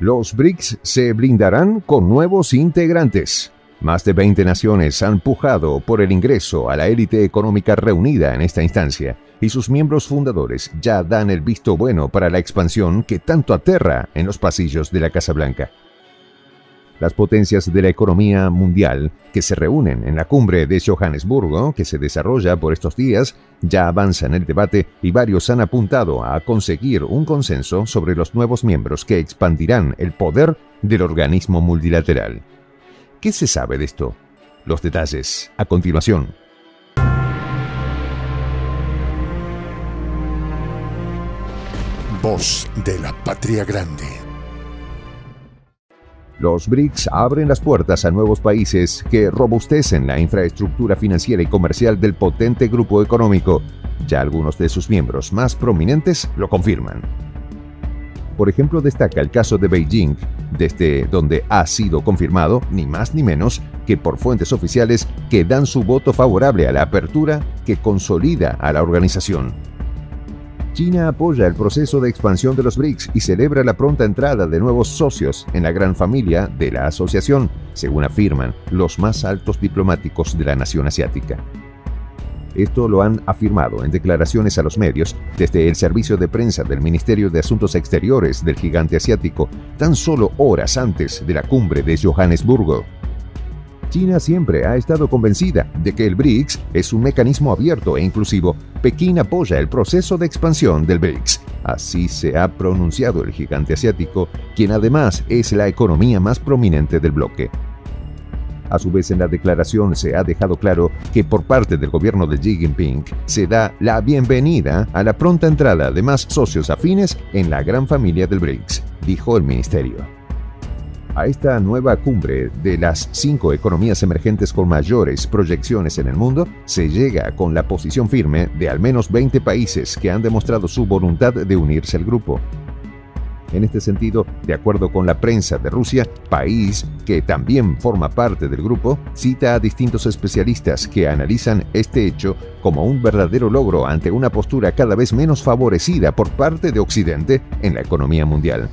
Los BRICS se blindarán con nuevos integrantes. Más de 20 naciones han pujado por el ingreso a la élite económica reunida en esta instancia, y sus miembros fundadores ya dan el visto bueno para la expansión que tanto aterra en los pasillos de la Casa Blanca. Las potencias de la economía mundial que se reúnen en la cumbre de Johannesburgo, que se desarrolla por estos días, ya avanzan el debate y varios han apuntado a conseguir un consenso sobre los nuevos miembros que expandirán el poder del organismo multilateral. ¿Qué se sabe de esto? Los detalles a continuación. Voz de la Patria Grande. Los BRICS abren las puertas a nuevos países que robustecen la infraestructura financiera y comercial del potente grupo económico. Ya algunos de sus miembros más prominentes lo confirman. Por ejemplo, destaca el caso de Beijing, desde donde ha sido confirmado, ni más ni menos, que por fuentes oficiales que dan su voto favorable a la apertura que consolida a la organización. China apoya el proceso de expansión de los BRICS y celebra la pronta entrada de nuevos socios en la gran familia de la asociación, según afirman los más altos diplomáticos de la nación asiática. Esto lo han afirmado en declaraciones a los medios desde el servicio de prensa del Ministerio de Asuntos Exteriores del gigante asiático, tan solo horas antes de la cumbre de Johannesburgo. China siempre ha estado convencida de que el BRICS es un mecanismo abierto e inclusivo. Pekín apoya el proceso de expansión del BRICS. Así se ha pronunciado el gigante asiático, quien además es la economía más prominente del bloque. A su vez, en la declaración se ha dejado claro que por parte del gobierno de Xi Jinping se da la bienvenida a la pronta entrada de más socios afines en la gran familia del BRICS, dijo el ministerio. A esta nueva cumbre de las cinco economías emergentes con mayores proyecciones en el mundo se llega con la posición firme de al menos 20 países que han demostrado su voluntad de unirse al grupo. En este sentido, de acuerdo con la prensa de Rusia, país que también forma parte del grupo, cita a distintos especialistas que analizan este hecho como un verdadero logro ante una postura cada vez menos favorecida por parte de Occidente en la economía mundial.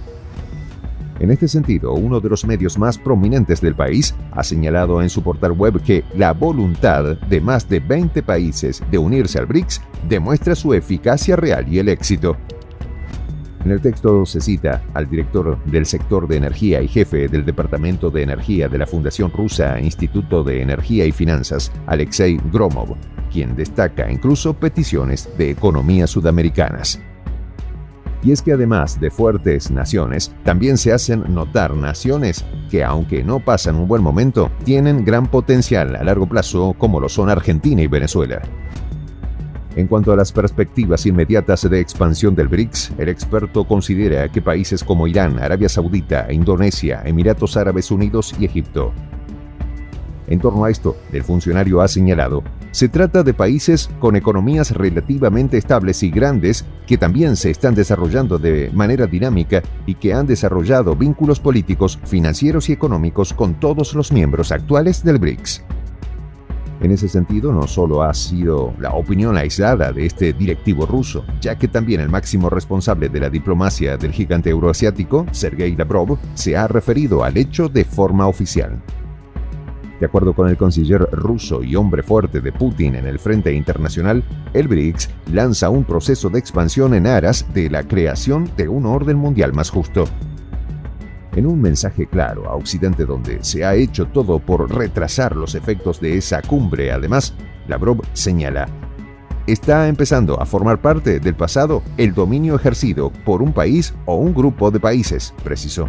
En este sentido, uno de los medios más prominentes del país ha señalado en su portal web que la voluntad de más de 20 países de unirse al BRICS demuestra su eficacia real y el éxito. En el texto se cita al director del sector de energía y jefe del Departamento de Energía de la Fundación Rusa Instituto de Energía y Finanzas, Alexei Gromov, quien destaca incluso peticiones de economías sudamericanas. Y es que además de fuertes naciones, también se hacen notar naciones que, aunque no pasan un buen momento, tienen gran potencial a largo plazo, como lo son Argentina y Venezuela. En cuanto a las perspectivas inmediatas de expansión del BRICS, el experto considera que países como Irán, Arabia Saudita, Indonesia, Emiratos Árabes Unidos y Egipto. En torno a esto, el funcionario ha señalado, se trata de países con economías relativamente estables y grandes que también se están desarrollando de manera dinámica y que han desarrollado vínculos políticos, financieros y económicos con todos los miembros actuales del BRICS. En ese sentido, no solo ha sido la opinión aislada de este directivo ruso, ya que también el máximo responsable de la diplomacia del gigante euroasiático, Sergei Lavrov, se ha referido al hecho de forma oficial. De acuerdo con el canciller ruso y hombre fuerte de Putin en el frente internacional, el BRICS lanza un proceso de expansión en aras de la creación de un orden mundial más justo en un mensaje claro a Occidente donde se ha hecho todo por retrasar los efectos de esa cumbre. Además, Lavrov señala, está empezando a formar parte del pasado el dominio ejercido por un país o un grupo de países, precisó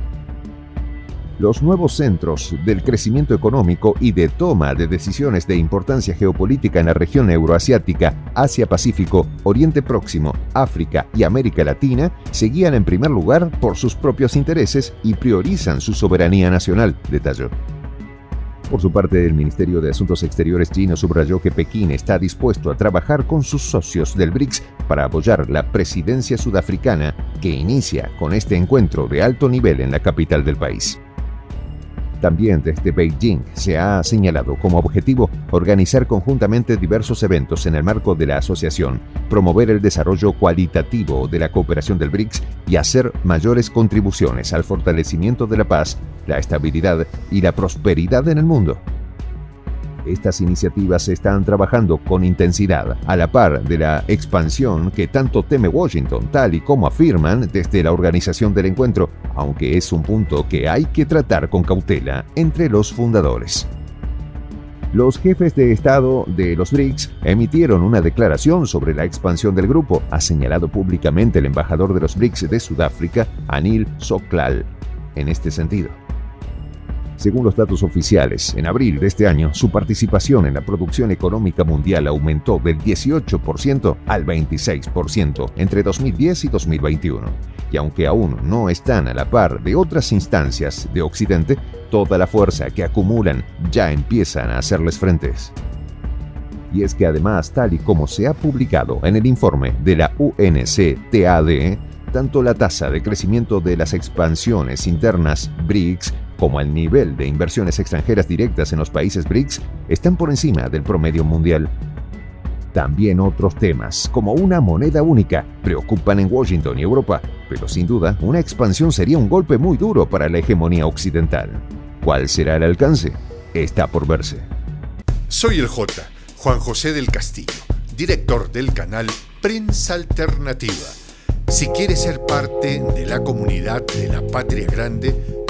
los nuevos centros del crecimiento económico y de toma de decisiones de importancia geopolítica en la región euroasiática, Asia-Pacífico, Oriente Próximo, África y América Latina seguían en primer lugar por sus propios intereses y priorizan su soberanía nacional, detalló. Por su parte, el Ministerio de Asuntos Exteriores chino subrayó que Pekín está dispuesto a trabajar con sus socios del BRICS para apoyar la presidencia sudafricana que inicia con este encuentro de alto nivel en la capital del país. También desde Beijing se ha señalado como objetivo organizar conjuntamente diversos eventos en el marco de la asociación, promover el desarrollo cualitativo de la cooperación del BRICS y hacer mayores contribuciones al fortalecimiento de la paz, la estabilidad y la prosperidad en el mundo. Estas iniciativas se están trabajando con intensidad, a la par de la expansión que tanto teme Washington, tal y como afirman desde la organización del encuentro, aunque es un punto que hay que tratar con cautela entre los fundadores. Los jefes de Estado de los BRICS emitieron una declaración sobre la expansión del grupo, ha señalado públicamente el embajador de los BRICS de Sudáfrica, Anil Soklal, en este sentido. Según los datos oficiales, en abril de este año, su participación en la producción económica mundial aumentó del 18% al 26% entre 2010 y 2021. Y aunque aún no están a la par de otras instancias de Occidente, toda la fuerza que acumulan ya empiezan a hacerles frentes. Y es que además, tal y como se ha publicado en el informe de la UNCTAD, tanto la tasa de crecimiento de las expansiones internas BRICS como el nivel de inversiones extranjeras directas en los países BRICS están por encima del promedio mundial. También otros temas, como una moneda única, preocupan en Washington y Europa, pero sin duda una expansión sería un golpe muy duro para la hegemonía occidental. ¿Cuál será el alcance? Está por verse. Soy el J, Juan José del Castillo, director del canal Prensa Alternativa. Si quieres ser parte de la comunidad de la Patria Grande,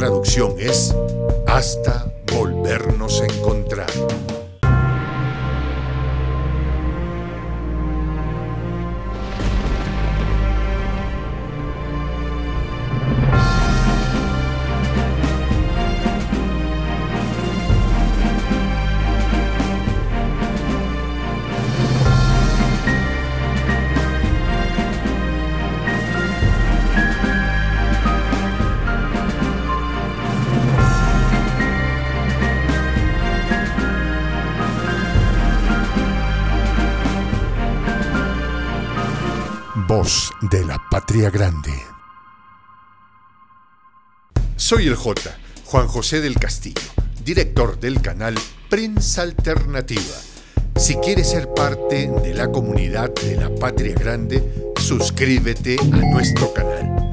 traducción es hasta volvernos a encontrar. De la Patria Grande. Soy el J, Juan José del Castillo, director del canal Prensa Alternativa. Si quieres ser parte de la comunidad de la Patria Grande, suscríbete a nuestro canal.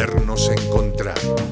volvernos a encontrar.